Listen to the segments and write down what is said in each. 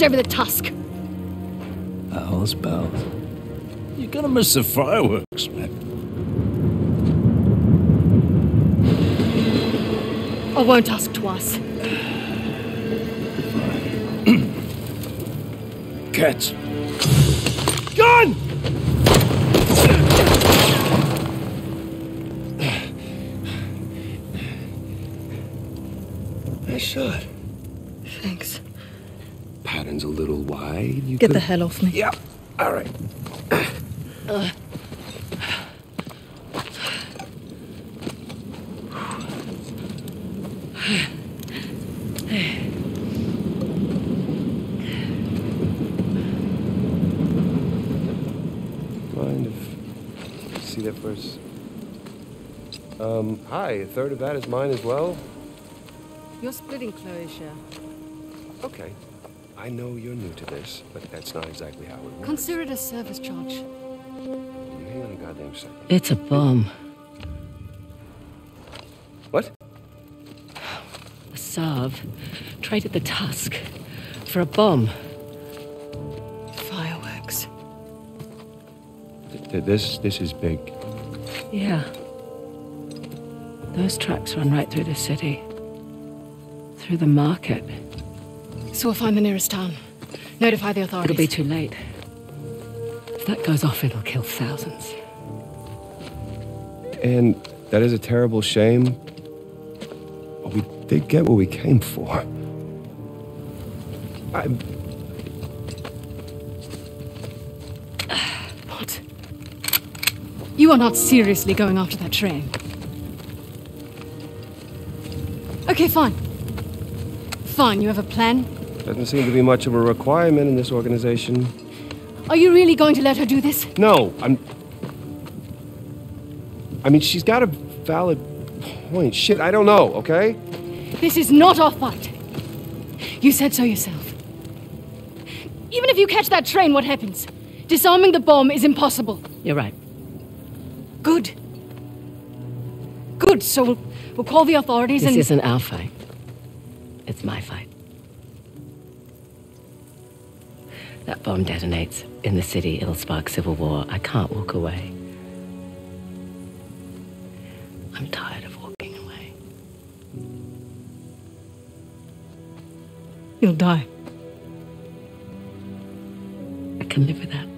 Get over the tusk. Owl's bells. You're gonna miss the fireworks, man. I won't ask twice. Cats. Gun! Nice shot. Thanks. Pattern's a little wide. You Get could... the hell off me. Yeah. All right. Mind if see that first? Um, hi. A third of that is mine as well. You're splitting Chloe's. Okay. I know you're new to this, but that's not exactly how it works. Consider it a service charge. Hang on a goddamn second. It's a bomb. What? Asav traded the Tusk for a bomb. Fireworks. Th- th- This this is big. Yeah. Those tracks run right through the city. Through the market. So if I'm the nearest town, notify the authorities. It'll be too late. If that goes off, it'll kill thousands. And that is a terrible shame. But we did get what we came for. I, What? You are not seriously going after that train. Okay, fine. Fine, you have a plan. Doesn't seem to be much of a requirement in this organization. Are you really going to let her do this? No, I'm. I mean, she's got a valid point. Shit, I don't know, okay? This is not our fight. You said so yourself. Even if you catch that train, what happens? Disarming the bomb is impossible. You're right. Good. Good, so we'll, we'll call the authorities This and. isn't our fight. It's my fight. That bomb detonates in the city. It'll spark civil war. I can't walk away. I'm tired of walking away. You'll die. I can live with that.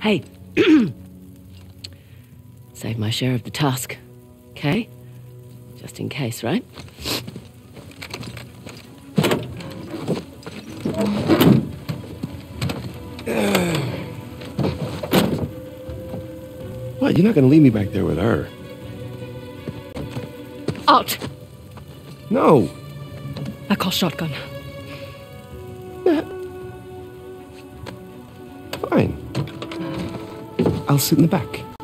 Hey, save my share of the tusk, okay? Just in case, right? What? You're not gonna leave me back there with her? Out! No. I call shotgun. Fine. I'll sit in the back.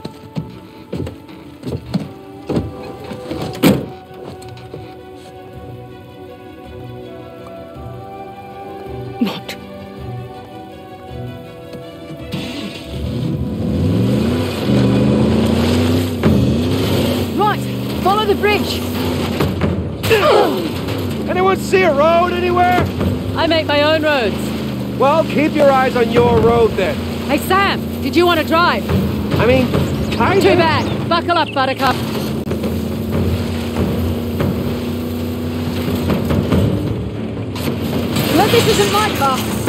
Well, keep your eyes on your road then. Hey, Sam, did you want to drive? I mean, kind Too bad. Buckle up, Buttercup. Well, this isn't my car.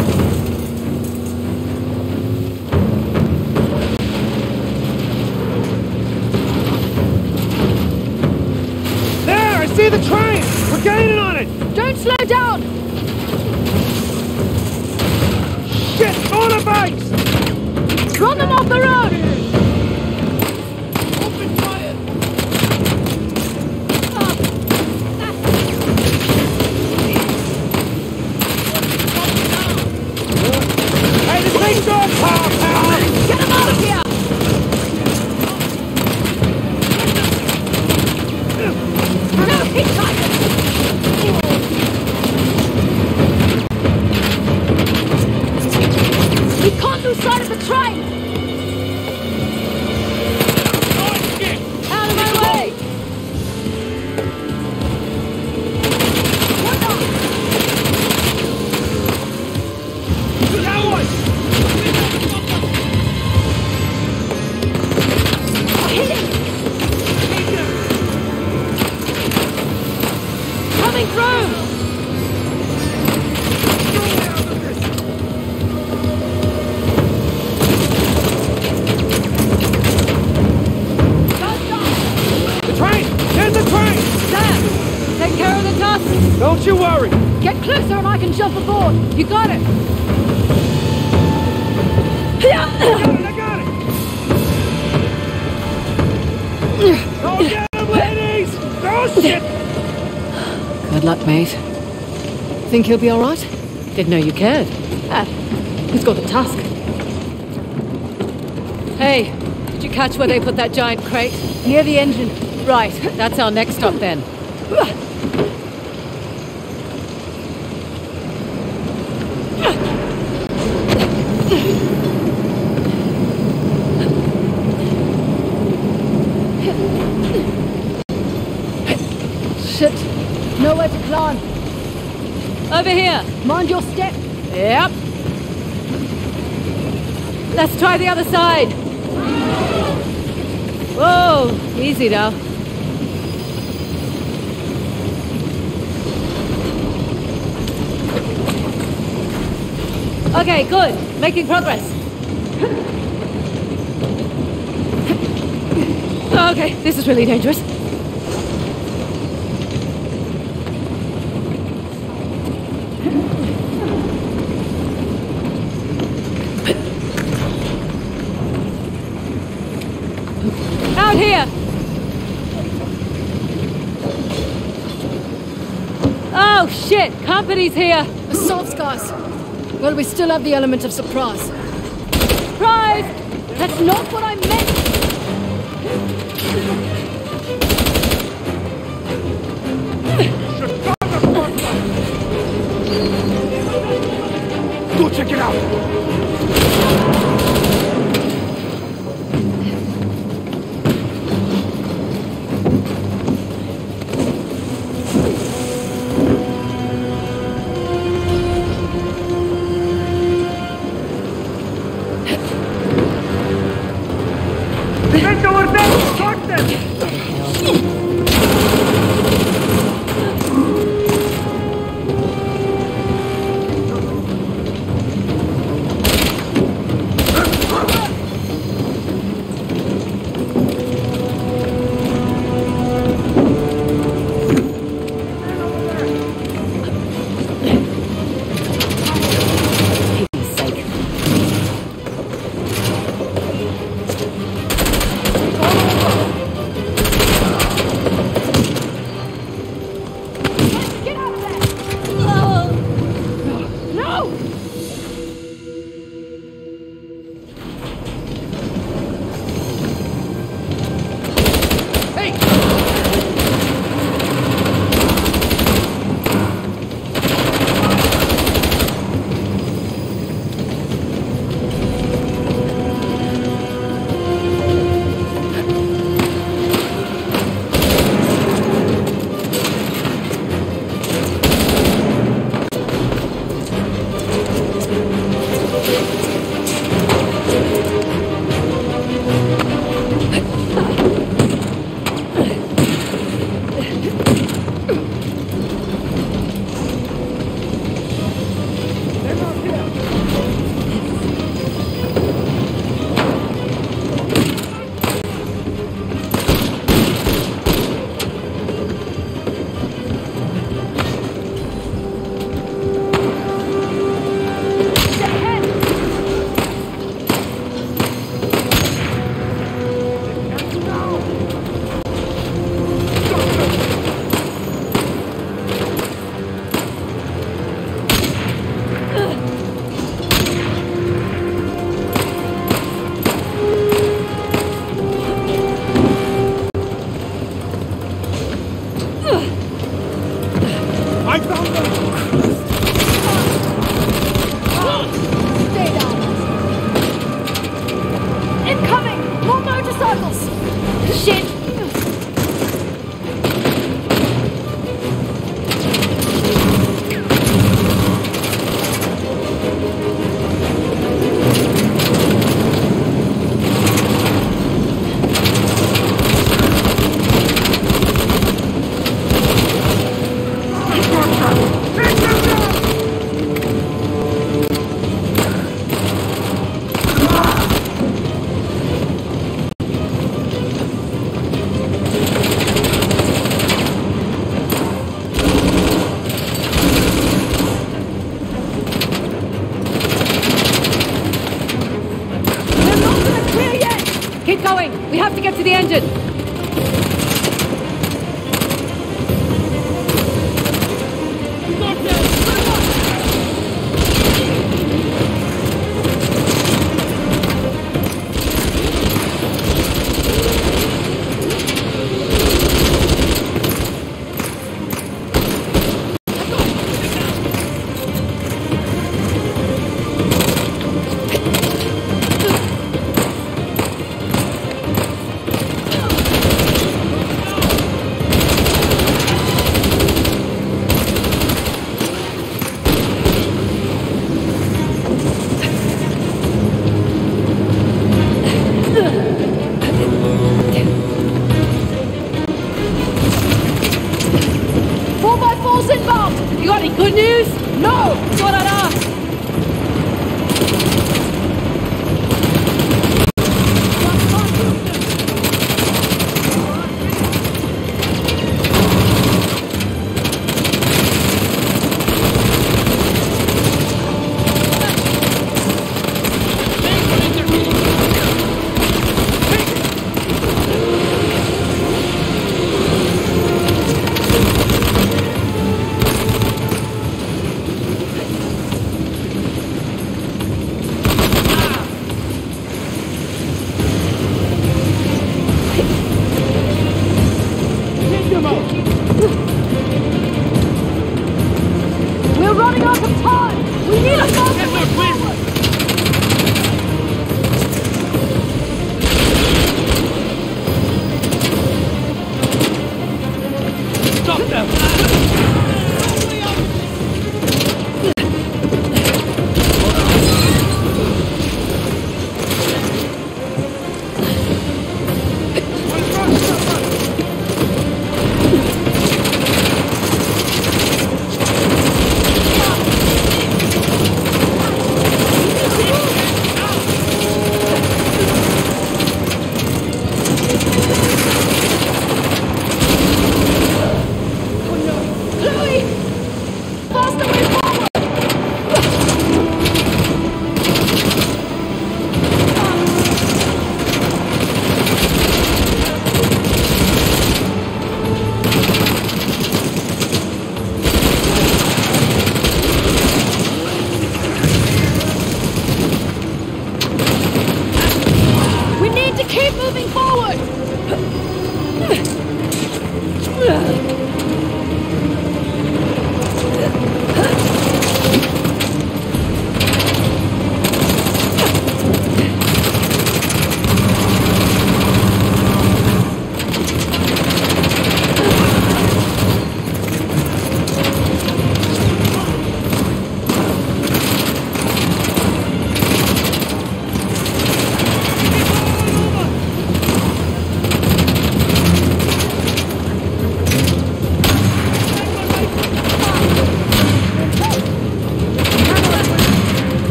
And I can jump aboard. You got it. I got it! I got Oh, get him, ladies! Oh, shit! Good luck, mate. Think he'll be all right? Didn't know you cared. Ah, he's got a tusk. Hey, did you catch where they put that giant crate? Near the engine. Right, that's our next stop then. Shit. Nowhere to climb. Over Your step. Yep. Let's try the other side. Whoa, easy now. Okay, good. Making progress. Okay, this is really dangerous. Out here! Oh shit! Company's here! Assault scars. Well, we still have the element of surprise. Surprise! That's not what I meant. I found them!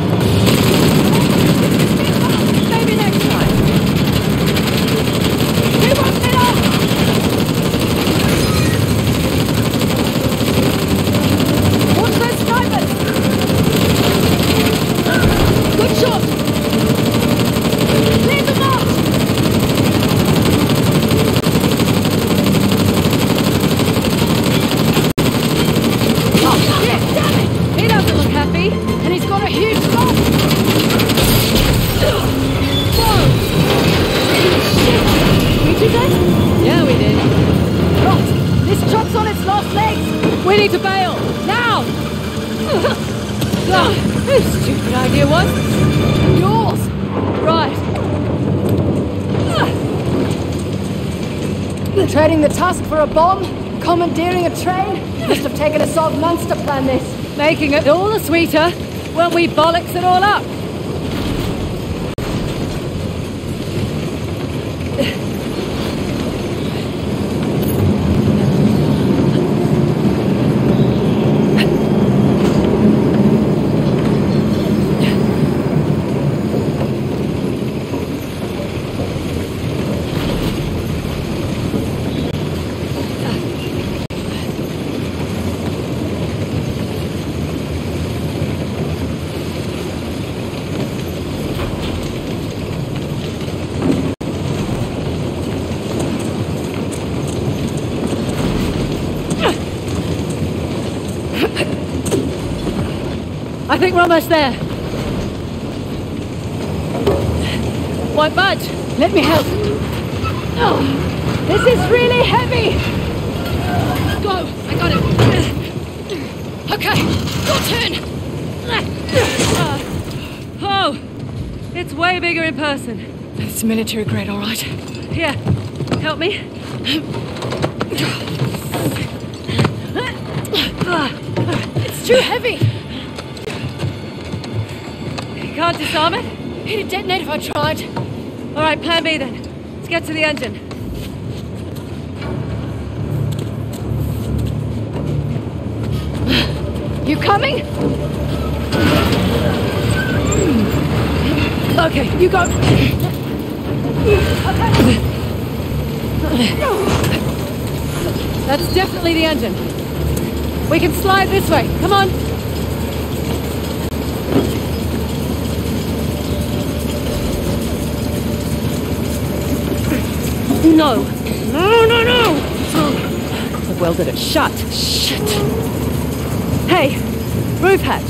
Thank you. Bomb? Commandeering a train? Must have taken Asav months to plan this. Making it all the sweeter when we bollocks it all up. Think we're almost there. Won't budge. Let me help. Oh, this is really heavy. Go. I got it. Okay, your turn. Uh, oh, it's way bigger in person. It's military grade, all right. Here, help me. It's too heavy. Can't disarm it? It'd detonate if I tried. All right, plan B then. Let's get to the engine. You coming? Hmm. Okay, you go. That's definitely the engine. We can slide this way. Come on. No. No, no, no! I welded it shut. Shit. Hey, roof hatch.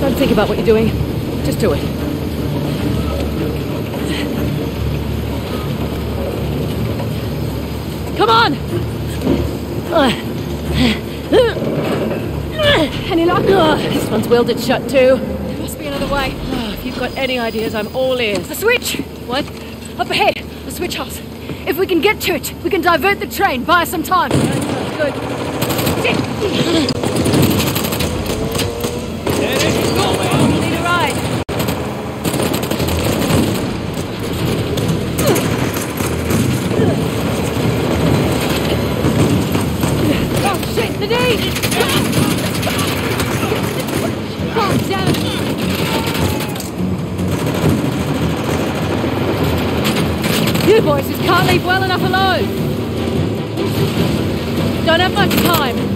Don't think about what you're doing. Just do it. Come on! Any luck? this one's welded shut too. There must be another way. Oh, if you've got any ideas, I'm all ears. A switch! What? Up ahead, the switch house. If we can get to it, we can divert the train, buy us some time. Good. Need a ride. Oh shit, the knee! Oh damn it! You boys just can't leave well enough alone. Don't have much time.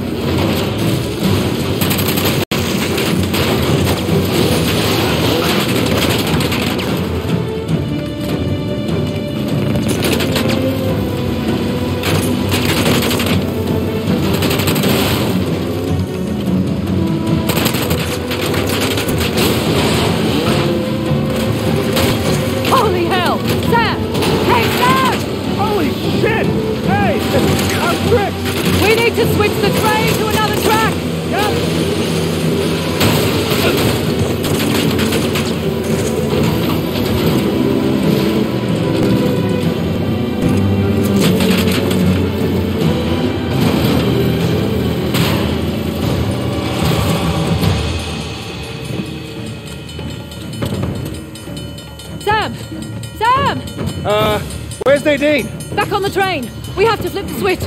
Where's Nadine? Back on the train! We have to flip the switch!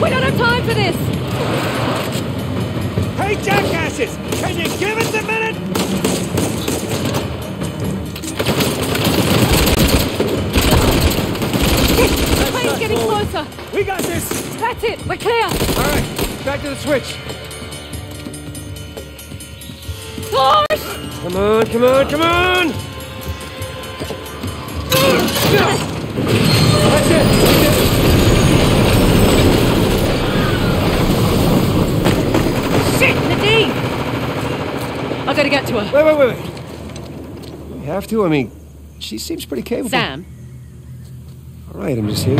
We don't have time for this! Hey, jackasses! Can you give us a minute? The train's getting closer! We got this! That's it! We're clear! All right, back to the switch. Push! Come on, come on, come on! It! Shit! Nadine! I gotta get to her. Wait, wait, wait, wait. We have to? I mean, she seems pretty capable. Sam, All right, I'm just here.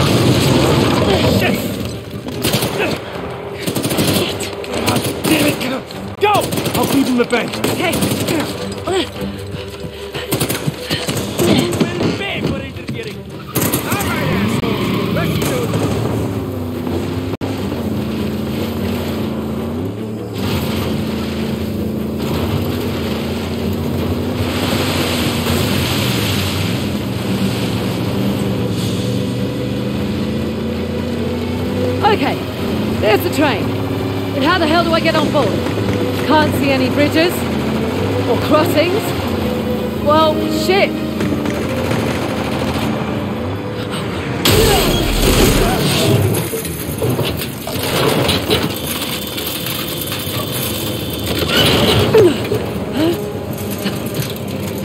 Damn it! Get up! Go! I'll keep him at bay. Okay. Do I get on board? Can't see any bridges. Or crossings. Well, shit.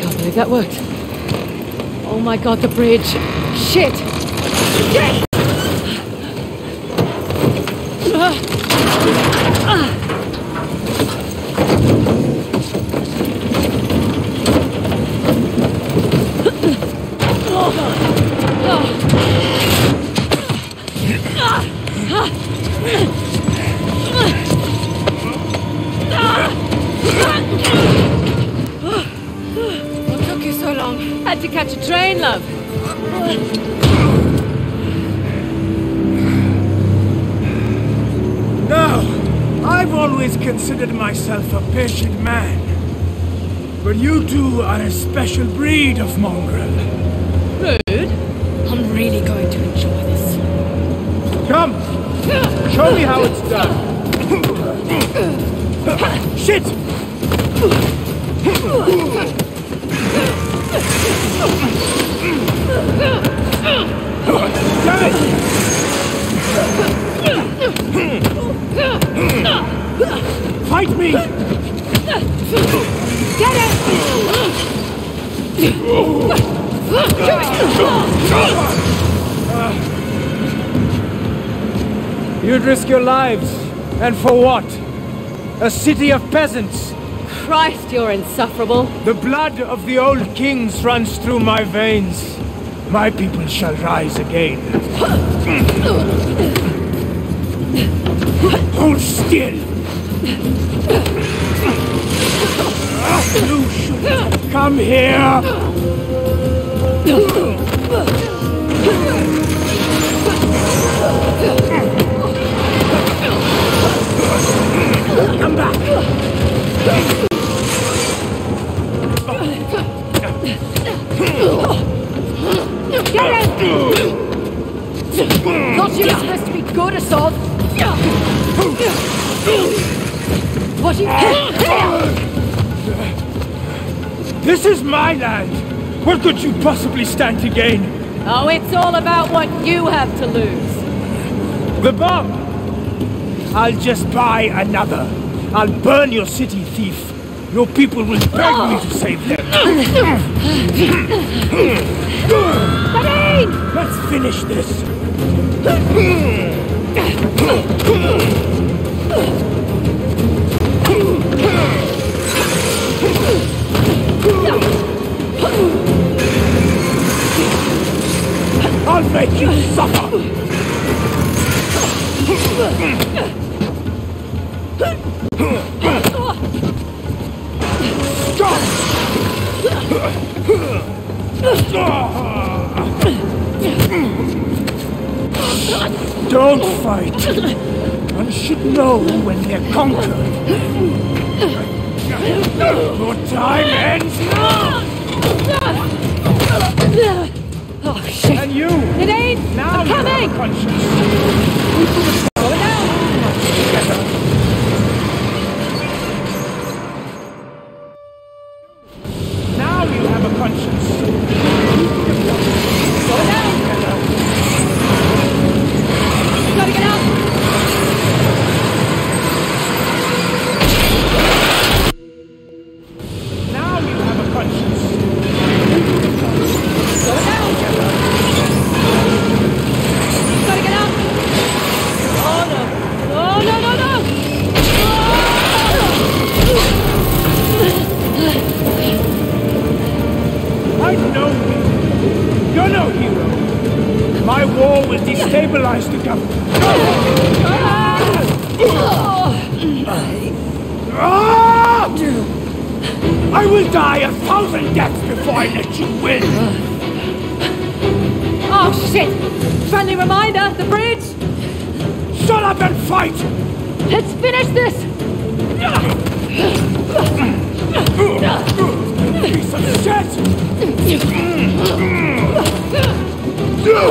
Can't believe that worked. Oh my god, the bridge. Shit! Shit! Breed of mongrel. Rude. I'm really going to enjoy this. Come, show me how it's done. Shit! Damn it! Fight me! Get it! You'd risk your lives. And for what? A city of peasants. Christ, you're insufferable. The blood of the old kings runs through my veins. My people shall rise again. Hold still. You should come here! Come back! Get in! Thought you were supposed to be good, Assault. What you... This is my land! What could you possibly stand to gain? Oh, it's all about what you have to lose. The bomb! I'll just buy another. I'll burn your city, thief. Your people will beg me to save them. Let's finish this. I'll make you suffer! Stop. Don't fight. One should know when they're conquered. Your time ends now! Oh, shit. And you! Nadine! Now I'm coming! My war will destabilize the government. I will die a thousand deaths before I let you win. Oh, shit! Friendly reminder, the bridge! Shut up and fight! Let's finish this! Piece of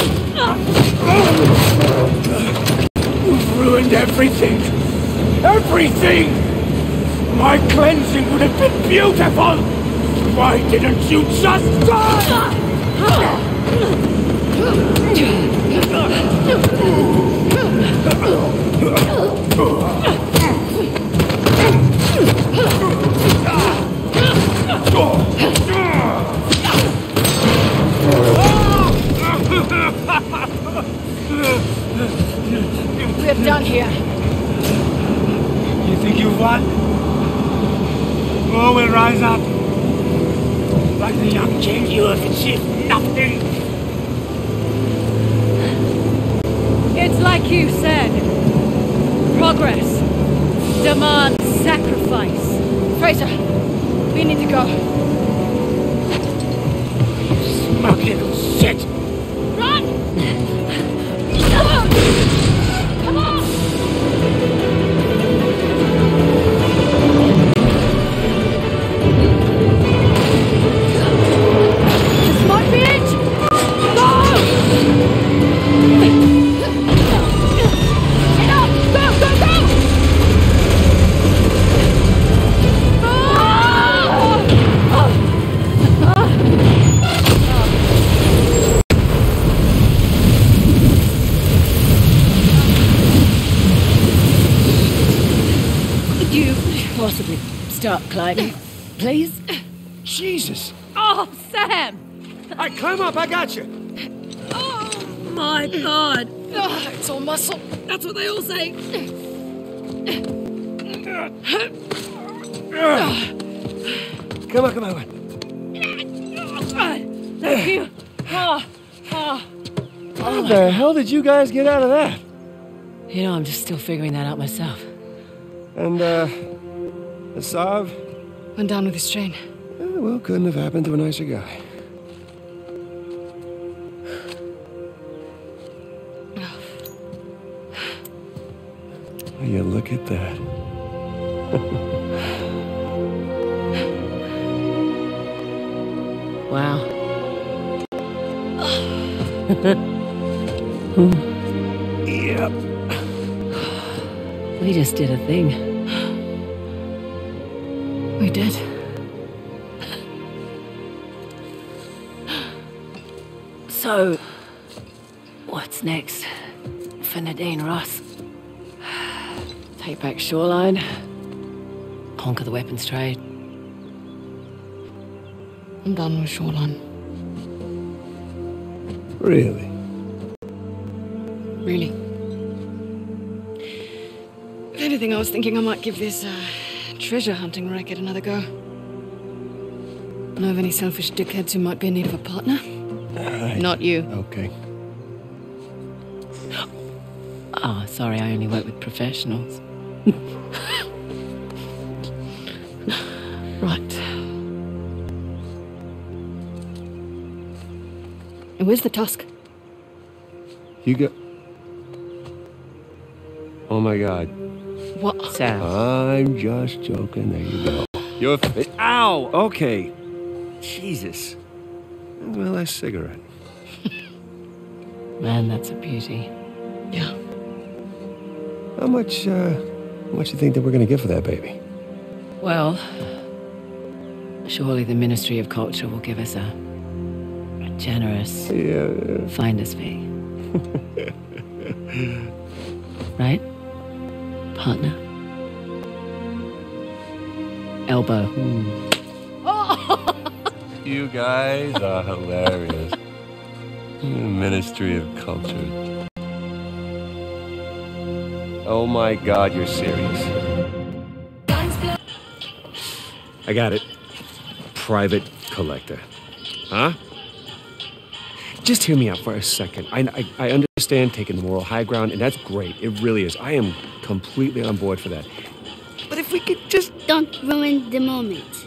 shit! You've ruined everything! Everything! My cleansing would have been beautiful! Why didn't you just die? We're done here. You think you've won? War will rise up. Like the young king, you have achieved nothing. It's like you said. Progress demands sacrifice. Frazer, we need to go. Smug little shit. Run! please? Jesus. Oh, Sam! All right, climb up. I got you. Oh, my God! Oh, it's all muscle. That's what they all say. Come on, come on. Thank you. Oh, oh. How the hell did you guys get out of that? You know, I'm just still figuring that out myself. And, uh, Asav? Went down with his chain. Eh, well, couldn't have happened to a nicer guy. Yeah, look at that. Wow. Yep. We just did a thing. We did. So, what's next for Nadine Ross? Take back Shoreline, conquer the weapons trade. I'm done with Shoreline. Really? Really. If anything, I was thinking I might give this uh, treasure hunting racket another go. Know of any selfish dickheads who might be in need of a partner? Not you. Okay. Oh, sorry, I only work with professionals. Right. And where's the tusk? You go. Oh my god. What? Sam, I'm just joking. There you go. Your face. Ow! Okay. Jesus. That's My last cigarette. man, that's a beauty. Yeah. How much, uh, how much you think that we're gonna get for that baby? Well, surely the Ministry of Culture will give us a, a generous Yeah. finder's fee. right? Partner? Elbow. You guys are hilarious. Ministry of Culture. Oh my god, you're serious. I got it. Private collector. Huh? Just hear me out for a second. I, I, I taking the moral high ground, and that's great. It really is. I am completely on board for that. But if we could just. Don't ruin the moment.